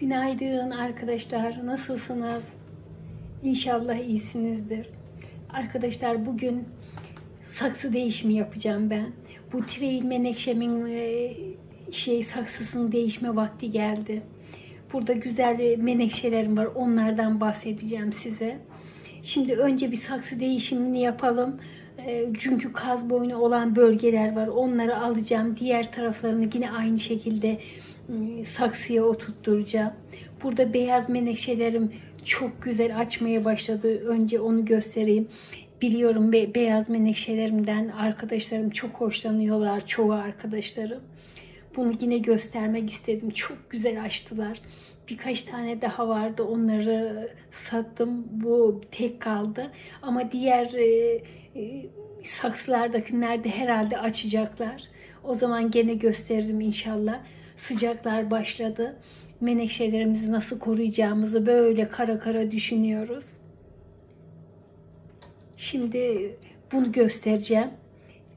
Günaydın arkadaşlar. Nasılsınız? İnşallah iyisinizdir. Arkadaşlar bugün saksı değişimi yapacağım ben. Bu trail menekşemin e, şey saksısının değişme vakti geldi. Burada güzel menekşelerim var. Onlardan bahsedeceğim size. Şimdi önce bir saksı değişimini yapalım. E, çünkü kaz boynu olan bölgeler var. Onları alacağım. Diğer taraflarını yine aynı şekilde saksıya oturtturacağım. Burada beyaz menekşelerim çok güzel açmaya başladı. Önce onu göstereyim. Biliyorum be, beyaz menekşelerimden arkadaşlarım çok hoşlanıyorlar. Çoğu arkadaşlarım. Bunu yine göstermek istedim. Çok güzel açtılar. Birkaç tane daha vardı. Onları sattım. Bu tek kaldı. Ama diğer e, e, saksılardakiler de herhalde açacaklar. O zaman gene gösteririm inşallah. Sıcaklar başladı. Menekşelerimizi nasıl koruyacağımızı böyle kara kara düşünüyoruz. Şimdi bunu göstereceğim.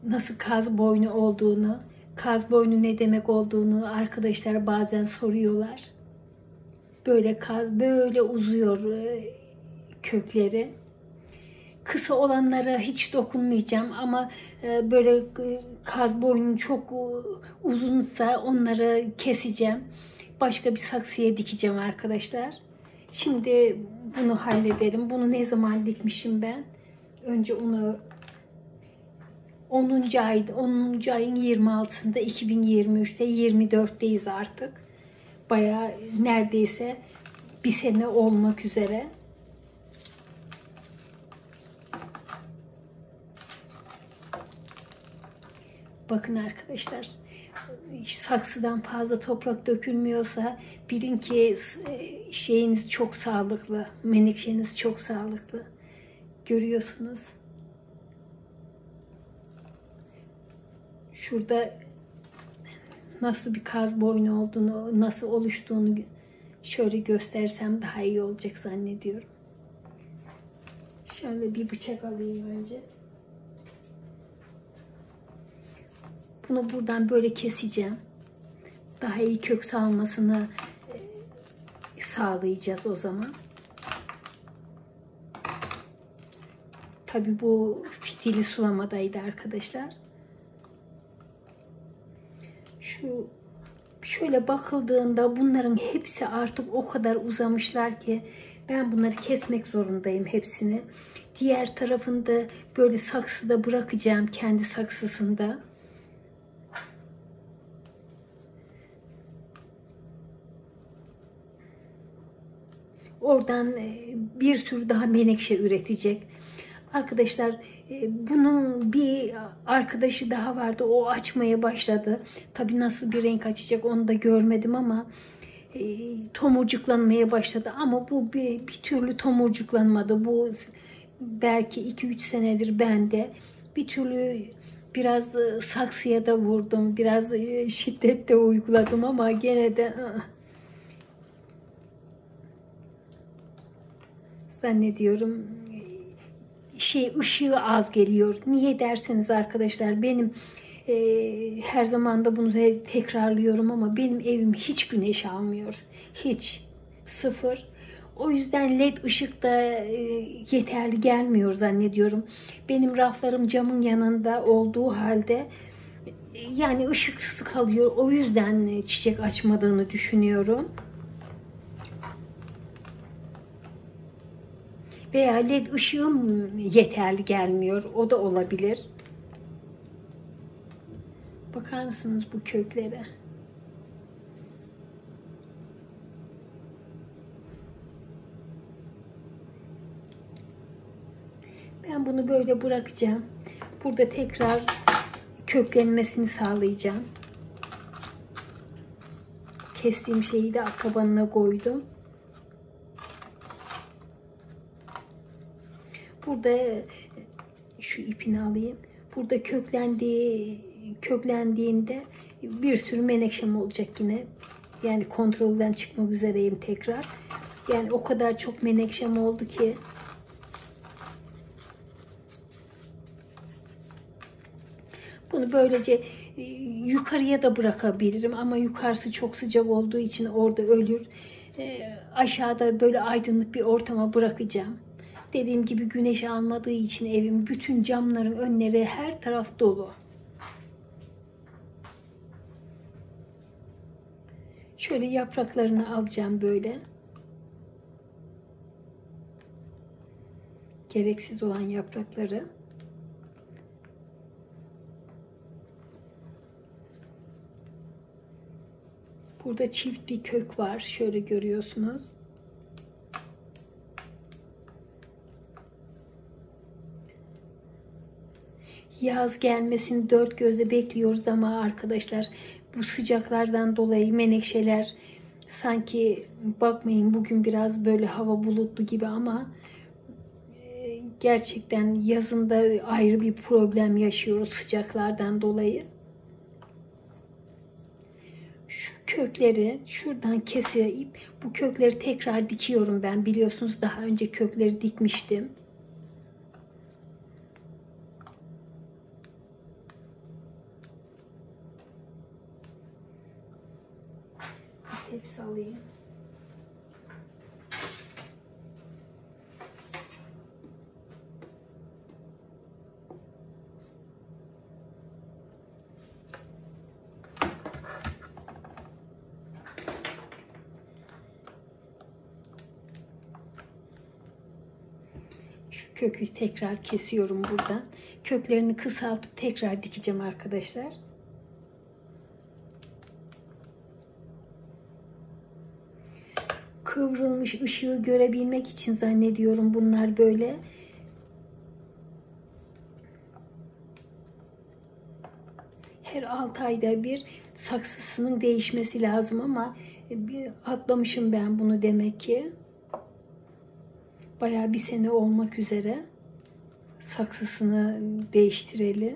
Nasıl kaz boynu olduğunu, kaz boynu ne demek olduğunu arkadaşlar bazen soruyorlar. Böyle kaz böyle uzuyor e, kökleri. Kısa olanlara hiç dokunmayacağım ama e, böyle e, kaz boynu çok uzunsa onları keseceğim. Başka bir saksıya dikeceğim arkadaşlar. Şimdi bunu halledelim. Bunu ne zaman dikmişim ben? Önce onu 10. ay 10. ayın 26'sında 2023'te 24'teyiz artık. Baya neredeyse bir sene olmak üzere. Bakın arkadaşlar saksıdan fazla toprak dökülmüyorsa bilin ki e, şeyiniz çok sağlıklı, menekşeniz çok sağlıklı. Görüyorsunuz. Şurada nasıl bir kaz boynu olduğunu, nasıl oluştuğunu şöyle göstersem daha iyi olacak zannediyorum. Şöyle bir bıçak alayım önce. Bunu buradan böyle keseceğim. Daha iyi kök salmasını e, sağlayacağız o zaman. Tabi bu fitili sulamadaydı arkadaşlar. Şu şöyle bakıldığında bunların hepsi artık o kadar uzamışlar ki ben bunları kesmek zorundayım hepsini. Diğer tarafında böyle saksıda bırakacağım kendi saksısında. Oradan e, bir sürü daha menekşe üretecek. Arkadaşlar e, bunun bir arkadaşı daha vardı. O açmaya başladı. Tabi nasıl bir renk açacak onu da görmedim ama e, tomurcuklanmaya başladı. Ama bu bir, bir türlü tomurcuklanmadı. Bu belki 2-3 senedir bende. Bir türlü biraz saksıya da vurdum. Biraz şiddet de uyguladım ama gene de zannediyorum şey ışığı az geliyor. Niye derseniz arkadaşlar benim e, her zaman da bunu tekrarlıyorum ama benim evim hiç güneş almıyor. Hiç. Sıfır. O yüzden led ışık da e, yeterli gelmiyor zannediyorum. Benim raflarım camın yanında olduğu halde yani ışıksız kalıyor. O yüzden çiçek açmadığını düşünüyorum. Veya led ışığım yeterli gelmiyor. O da olabilir. Bakar mısınız bu köklere? Ben bunu böyle bırakacağım. Burada tekrar köklenmesini sağlayacağım. Kestiğim şeyi de akabanına koydum. Burada şu ipini alayım. Burada köklendiği köklendiğinde bir sürü menekşem olacak yine. Yani kontrolden çıkmak üzereyim tekrar. Yani o kadar çok menekşem oldu ki bunu böylece yukarıya da bırakabilirim ama yukarısı çok sıcak olduğu için orada ölür. e, aşağıda böyle aydınlık bir ortama bırakacağım. Dediğim gibi güneş almadığı için evim bütün camların önleri her taraf dolu. Şöyle yapraklarını alacağım böyle. Gereksiz olan yaprakları. Burada çift bir kök var. Şöyle görüyorsunuz. Yaz gelmesini dört gözle bekliyoruz ama arkadaşlar bu sıcaklardan dolayı menekşeler sanki bakmayın bugün biraz böyle hava bulutlu gibi ama e, gerçekten yazında ayrı bir problem yaşıyoruz sıcaklardan dolayı. Şu kökleri şuradan kesip bu kökleri tekrar dikiyorum ben. Biliyorsunuz daha önce kökleri dikmiştim. Alayım. Şu kökü tekrar kesiyorum buradan. Köklerini kısaltıp tekrar dikeceğim arkadaşlar. Kıvrılmış ışığı görebilmek için zannediyorum bunlar böyle. Her 6 ayda bir saksısının değişmesi lazım ama bir atlamışım ben bunu demek ki. Bayağı bir sene olmak üzere saksısını değiştireli.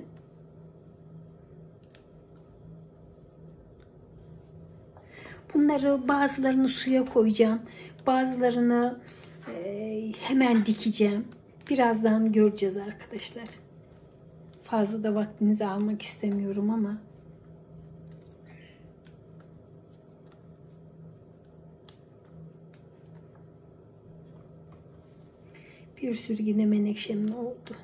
Bunları bazılarını suya koyacağım. Bazılarını e, hemen dikeceğim. Birazdan göreceğiz arkadaşlar. Fazla da vaktinizi almak istemiyorum ama. Bir sürü yine menekşem oldu.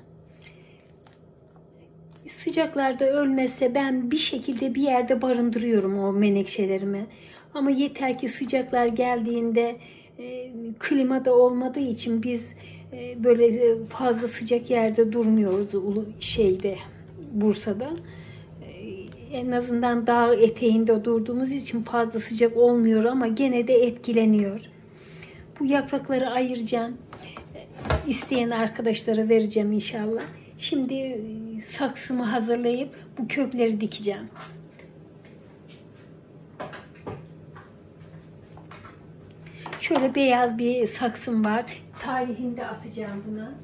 Sıcaklarda ölmezse ben bir şekilde bir yerde barındırıyorum o menekşelerimi. Ama yeter ki sıcaklar geldiğinde e, klima olmadığı için biz e, böyle e, fazla sıcak yerde durmuyoruz şeyde Bursa'da. En azından dağ eteğinde durduğumuz için fazla sıcak olmuyor ama gene de etkileniyor. Bu yaprakları ayıracağım. İsteyen arkadaşlara vereceğim inşallah. Şimdi saksımı hazırlayıp bu kökleri dikeceğim. Şöyle beyaz bir saksım var. Tarihinde atacağım buna.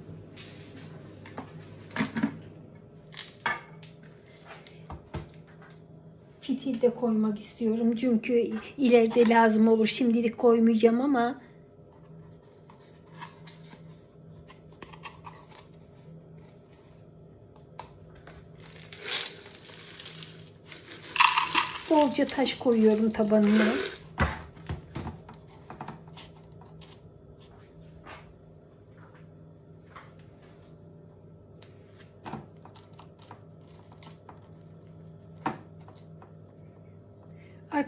Fitil de koymak istiyorum. Çünkü ileride lazım olur. Şimdilik koymayacağım ama bolca taş koyuyorum tabanına.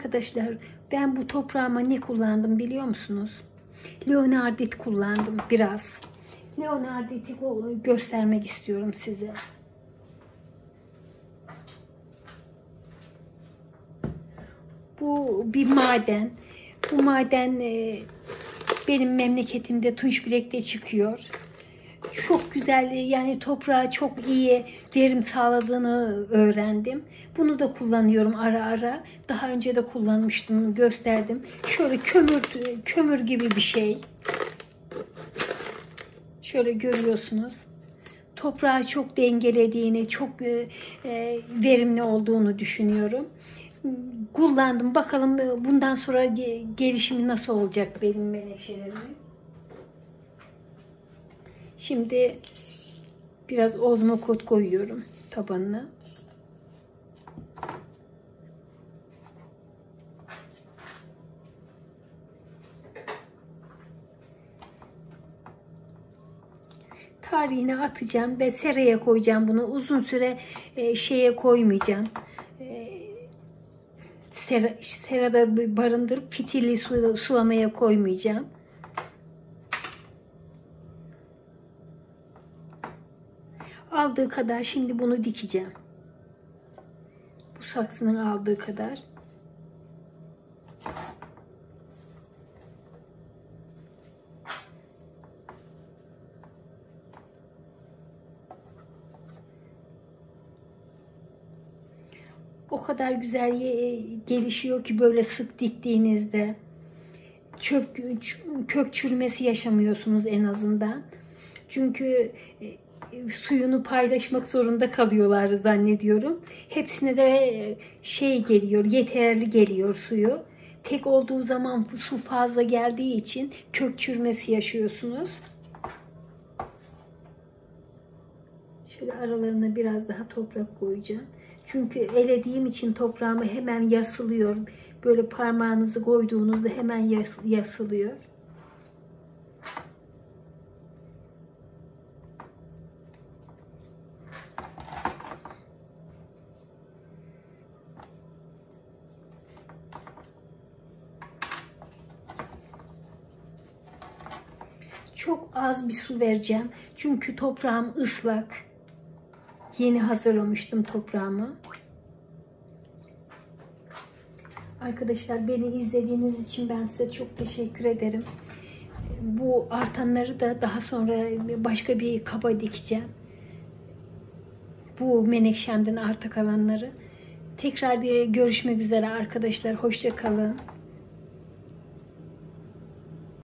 Arkadaşlar ben bu toprağıma ne kullandım biliyor musunuz? Leonardit kullandım biraz. Leonardit'i göstermek istiyorum size. Bu bir maden. Bu maden e, benim memleketimde Tunçbilek'te çıkıyor çok güzel yani toprağa çok iyi verim sağladığını öğrendim. Bunu da kullanıyorum ara ara. Daha önce de kullanmıştım, gösterdim. Şöyle kömür kömür gibi bir şey. Şöyle görüyorsunuz. Toprağı çok dengelediğini, çok e, e verimli olduğunu düşünüyorum. Kullandım. Bakalım bundan sonra gelişimi nasıl olacak benim menekşelerimin. Şimdi biraz ozmokot koyuyorum tabanına. Kar atacağım ve seraya koyacağım bunu. Uzun süre e, şeye koymayacağım. E, sera, serada barındırıp fitili sulamaya koymayacağım. Aldığı kadar şimdi bunu dikeceğim. Bu saksının aldığı kadar. o kadar güzel gelişiyor ki böyle sık diktiğinizde çöp kök çürümesi yaşamıyorsunuz en azından. Çünkü e, suyunu paylaşmak zorunda kalıyorlar zannediyorum. Hepsine de e, şey geliyor, yeterli geliyor suyu. Tek olduğu zaman bu su fazla geldiği için kök çürümesi yaşıyorsunuz. Şöyle aralarına biraz daha toprak koyacağım. Çünkü elediğim için toprağımı hemen yasılıyor. Böyle parmağınızı koyduğunuzda hemen yasılıyor. Çok az bir su vereceğim. Çünkü toprağım ıslak. Yeni hazırlamıştım toprağımı. Arkadaşlar beni izlediğiniz için ben size çok teşekkür ederim. Bu artanları da daha sonra başka bir kaba dikeceğim. Bu menekşemden arta kalanları. Tekrar görüşmek üzere arkadaşlar. Hoşça kalın.